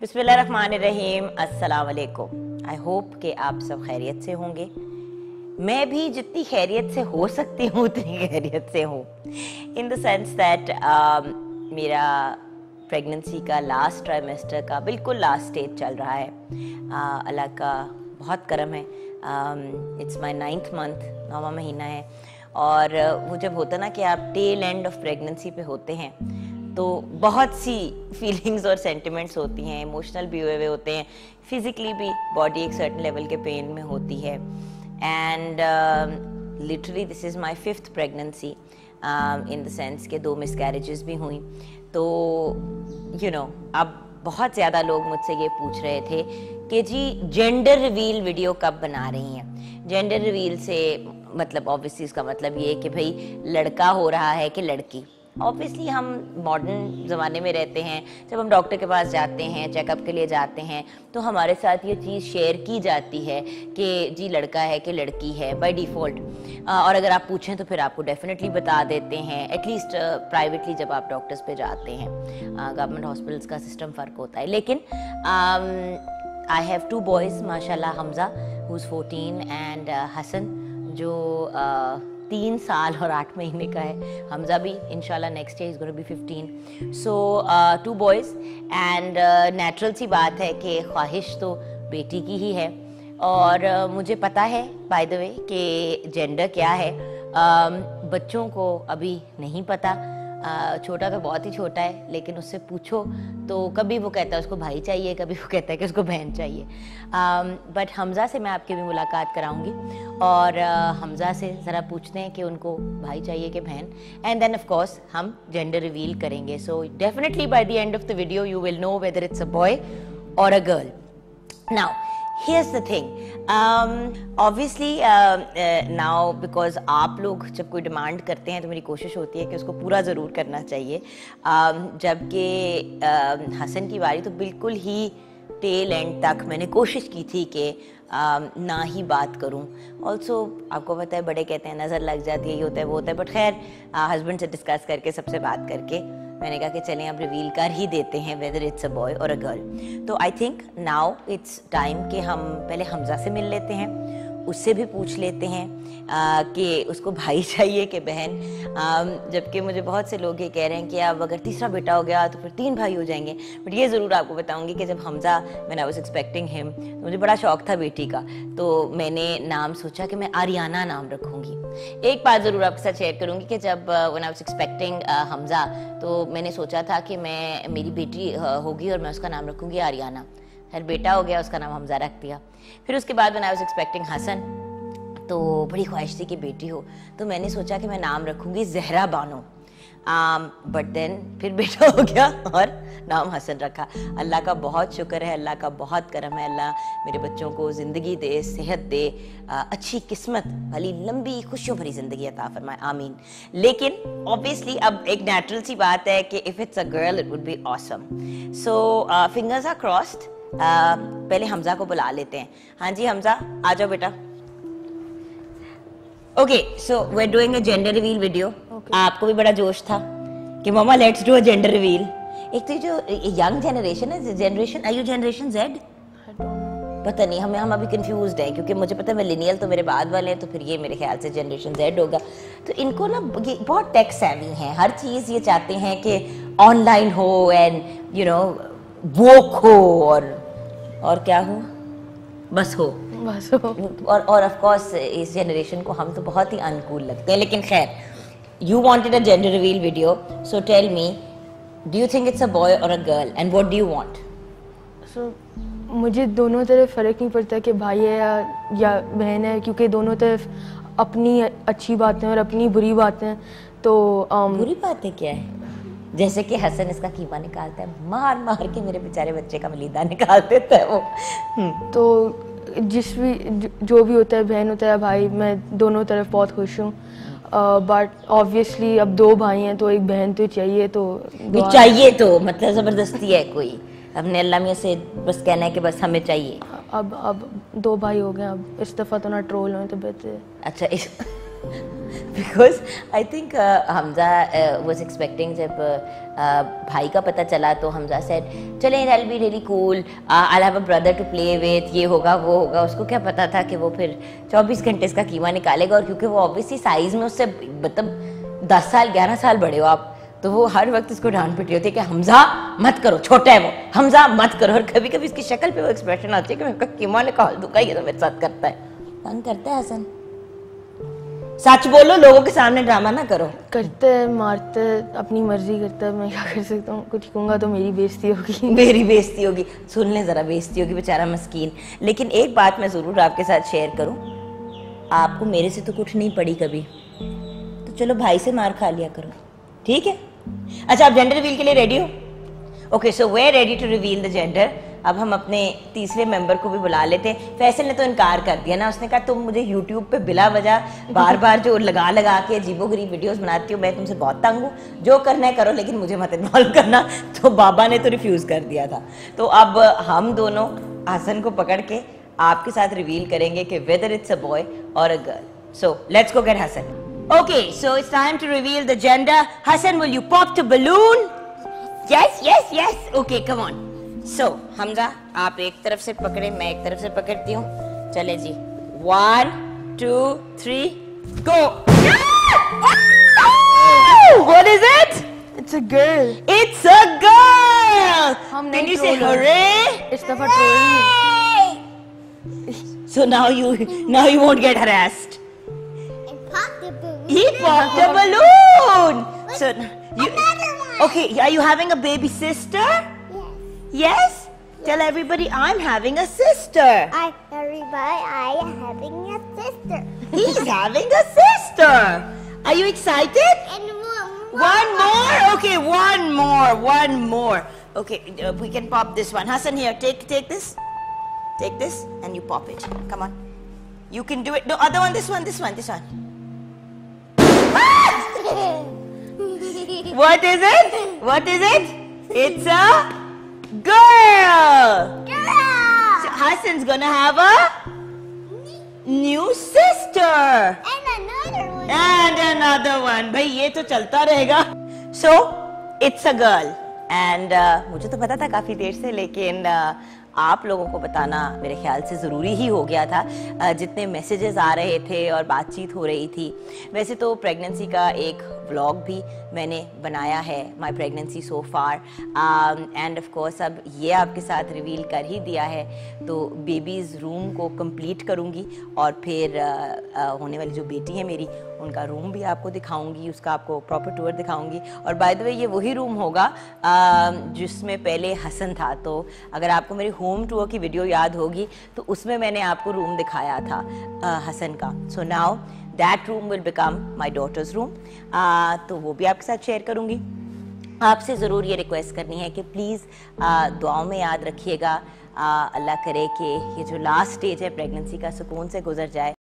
बिस्मिल्लाहिर्रहमानिर्रहीम। अस्सलाम वालेकुम आई होप कि आप सब खैरियत से होंगे। मैं भी जितनी खैरियत से हो सकती हूँ उतनी खैरियत से हूँ। इन द सेंस दैट मेरा प्रेगनेंसी का लास्ट ट्राइमेस्टर का बिल्कुल लास्ट स्टेज चल रहा है। Uh, अल्लाह का बहुत करम है। इट्स माय नाइन्थ मंथ नौवा महीना है। और वो जब होता ना कि आप टेल एंड ऑफ़ प्रेगनेंसी पे होते हैं तो बहुत सी फीलिंग्स और सेंटिमेंट्स होती हैं इमोशनल भी हुए हुए होते हैं फिज़िकली भी बॉडी एक सर्टन लेवल के पेन में होती है. And literally this is my fifth pregnancy in the sense के दो मिस भी हुई. तो यू you नो know, अब बहुत ज़्यादा लोग मुझसे ये पूछ रहे थे कि जी जेंडर रिवील वीडियो कब बना रही हैं? जेंडर रिवील से मतलब ऑब्वियसली इसका मतलब ये है कि भाई लड़का हो रहा है कि लड़की? ऑब्वियसली हम मॉडर्न ज़माने में रहते हैं। जब हम डॉक्टर के पास जाते हैं चेकअप के लिए जाते हैं तो हमारे साथ ये चीज़ शेयर की जाती है कि जी लड़का है कि लड़की है बाय डिफ़ॉल्ट और अगर आप पूछें तो फिर आपको डेफिनेटली बता देते हैं। एटलीस्ट प्राइवेटली जब आप डॉक्टर्स पे जाते हैं गवर्नमेंट हॉस्पिटल्स का सिस्टम फ़र्क होता है। लेकिन आई हैव टू बॉयज़ माशाल्लाह Hamza who is fourteen and Hasan जो uh, तीन साल और आठ महीने का है। हमजा भी इनशाला next year is gonna be fifteen so two boys and natural सी बात है कि ख्वाहिश तो बेटी की ही है। और uh, मुझे पता है बाय द वे कि जेंडर क्या है। Uh, बच्चों को अभी नहीं पता। छोटा तो बहुत ही छोटा है, लेकिन उससे पूछो तो कभी वो कहता है उसको भाई चाहिए, कभी वो कहता है कि उसको बहन चाहिए। बट हमज़ा से मैं आपकी भी मुलाकात कराऊँगी और हमज़ा से ज़रा पूछते हैं कि उनको भाई चाहिए कि बहन। एंड देन ऑफ़ कोर्स हम जेंडर रिवील करेंगे। So definitely by the end of the video you will know whether it's a boy और a girl now here's the thing. Um, obviously uh, uh, now because आप लोग जब कोई demand करते हैं तो मेरी कोशिश होती है कि उसको पूरा ज़रूर करना चाहिए। Um, जबकि uh, हसन की बारी तो बिल्कुल ही टेल एंड तक मैंने कोशिश की थी कि uh, ना ही बात करूँ। ऑल्सो आपको पता है बड़े कहते हैं नज़र लग जाती है ये होता है वो होता है। बट खैर हस्बैंड से डिस्कस करके सबसे बात करके। मैंने कहा कि चलें, अब रिवील कर ही देते हैं वेदर इट्स अ बॉय और अ गर्ल तो I think now it's time कि हम, पहले हमजा से मिल लेते हैं। उससे भी पूछ लेते हैं कि उसको भाई चाहिए कि बहन। जबकि मुझे बहुत से लोग ये कह रहे हैं कि अब अगर तीसरा बेटा हो गया तो फिर तीन भाई हो जाएँगे। बट ये ज़रूर आपको बताऊँगी कि जब हमजा मैंने आई वॉज़ एक्सपेक्टिंग हिम तो मुझे बड़ा शौक था बेटी का। तो मैंने नाम सोचा कि मैं आरियाना नाम रखूँगी। एक बात ज़रूर आपके साथ शेयर करूँगी कि जब when I was expecting Hamza तो मैंने सोचा था कि मैं, मेरी बेटी होगी और मैं उसका नाम रखूँगी आरियाना। फिर बेटा हो गया उसका नाम हमजा रख दिया। फिर उसके बाद आई वॉज़ एक्सपेक्टिंग हसन तो बड़ी ख्वाहिश थी कि बेटी हो। तो मैंने सोचा कि मैं नाम रखूँगी जहरा बानो बट देन फिर बेटा हो गया और नाम हसन रखा। अल्लाह का बहुत शुक्र है अल्लाह का बहुत करम है अल्लाह मेरे बच्चों को ज़िंदगी दे सेहत दे आ, अच्छी किस्मत भली लंबी खुशियों भरी ज़िंदगी अता फरमाए। आमीन। लेकिन ऑब्वियसली अब एक नेचुरल सी बात है कि if it's a girl it would be awesome so fingers are crossed पहले हमजा को बुला लेते हैं। हाँ जी हमजा आ जाओ बेटा। Okay so we doing a gender reveal video आपको भी बड़ा जोश था कि mama let's do a gender reveal एक तो जो यंग जनरेशन है generation I you generation Z पता नहीं हमें हम अभी कंफ्यूज हैं क्योंकि मुझे पता है मिलेनियल तो मेरे बाद वाले हैं तो फिर ये मेरे ख्याल से जनरेशन जेड होगा। तो इनको ना ये बहुत टेक सेवी हैं। हर चीज़ ये चाहते हैं कि ऑनलाइन हो एंड यू नो वोक हो और और क्या हो? बस हो। बस हो। और और ऑफ़ कोर्स इस जनरेशन को हम तो बहुत ही अनुकूल लगते हैं। लेकिन खैर you wanted a gender reveal video so tell me do you think it's a boy और a girl and what do you want so मुझे दोनों तरफ़ फ़र्क नहीं पड़ता कि भाई है या, या बहन है क्योंकि दोनों तरफ़ अपनी अच्छी बातें और अपनी बुरी बातें। तो um, बुरी बातें क्या है? जैसे कि हसन इसका कीमा निकालता है मार मार के मेरे बेचारे बच्चे का मलीदा निकाल देता है वो। हम्म। तो जिस भी जो भी होता है बहन होता है भाई मैं दोनों तरफ़ बहुत खुश हूँ। बट ऑब्वियसली अब दो भाई हैं तो एक बहन तो चाहिए तो चाहिए तो मतलब ज़बरदस्ती है कोई। अपने अल्लाह में से बस कहना है कि बस हमें चाहिए। अब अब दो भाई हो गए अब इस दफ़ा तो ना ट्रोल हो तो बेहतर। अच्छा इस because I think Hamza was expecting जब uh, भाई का पता चला तो हमजा सेट चले that'll be really cool I have a brother to play with ये होगा वो होगा. उसको क्या पता था कि वो फिर 24 घंटे इसका कीमा निकालेगा और क्योंकि वो ऑब्वियसली साइज़ में उससे मतलब 10 साल 11 साल बड़े हो आप तो वो हर वक्त इसको डांट पिटी होती है कि हमजा मत करो छोटा है वो. हमजा मत करो. और कभी कभी इसकी शक्ल पे वो एक्सप्रेशन आती है कि मैं उसका कीमा निकाल दूँगा ये तो मेरे साथ करता है। तंग करता है हसन। सच बोलो लोगों के सामने ड्रामा ना करो। करते हैं मारते हैं अपनी मर्ज़ी करता है मैं क्या कर सकता हूँ? कुछ कहूँगा तो मेरी बेइज्जती होगी। मेरी बेइज्जती होगी। सुन ले जरा बेइज्जती होगी बेचारा मस्कीन। लेकिन एक बात मैं ज़रूर आपके साथ शेयर करूँ। आपको मेरे से तो कुछ नहीं पड़ी कभी। तो चलो भाई से मार खा लिया करो। ठीक है? अच्छा आप जेंडर रिवील के लिए रेडी हो? Okay so we ready to reveal the gender अब हम अपने तीसरे मेंबर को भी बुला लेते हैं। फैसल ने तो इनकार कर दिया ना। उसने कहा तुम मुझे यूट्यूब पे बिला वजह बार बार जो लगा लगा के अजीबो गरीब वीडियोस बनाती हो मैं तुमसे बहुत तंग हूँ। जो करना है करो लेकिन मुझे मत इन्वॉल्व करना। तो बाबा ने तो रिफ्यूज कर दिया था। तो अब हम दोनों हसन को पकड़ के आपके साथ रिवील करेंगे कि वेदर इट्स अ बॉय और a girl so let's go get Hasan Okay, so it's time to reveal the gender. Hassan, will you pop the balloon? Yes, yes, yes. Okay, come on. So, Hamza, आप एक तरफ़ से पकड़े मैं एक तरफ़ से पकड़ती हूँ चले जी one two three go What is it? It's a girl It's a girl. हम Can you say hooray? इस दफ़ा troll So now you now you won't get harassed. and pop the balloon. He popped a balloon. So you. Okay? Are you having a baby sister? Yes. Yes. Tell everybody I'm having a sister. I, everybody, I am having a sister. He's having a sister. Are you excited? And one, One more? Okay, one more, one more. Okay, uh, we can pop this one. Hassan, here, take take this. Take this and you pop it. Come on. You can do it. No, other one, this one, this one, this one. What is it? What is it? It's a girl. Girl! So Hassan's gonna have a new sister. And another one. And another one. भाई ये तो चलता रहेगा. So it's a girl. And uh, मुझे तो पता था काफ़ी देर से लेकिन uh, आप लोगों को बताना मेरे ख्याल से ज़रूरी ही हो गया था uh, जितने मैसेजेस आ रहे थे और बातचीत हो रही थी वैसे तो प्रेगनेंसी का एक व्लॉग भी मैंने बनाया है my pregnancy so far and of course अब ये आपके साथ रिवील कर ही दिया है तो बेबीज़ रूम को कंप्लीट करूँगी और फिर uh, uh, होने वाली जो बेटी है मेरी उनका रूम भी आपको दिखाऊँगी उसका आपको प्रॉपर टूर दिखाऊँगी. और बाय द वे ये वही रूम होगा जिसमें पहले हसन था. तो अगर आपको मेरी होम टूर की वीडियो याद होगी तो उसमें मैंने आपको रूम दिखाया था अ, हसन का. So now that room will become my daughter's room तो वो भी आपके साथ शेयर करूँगी। आपसे ज़रूर ये रिक्वेस्ट करनी है कि प्लीज़ दुआओं में याद रखिएगा। आ, अल्लाह करे कि ये जो लास्ट स्टेज है प्रेगनेंसी का सुकून से गुजर जाए।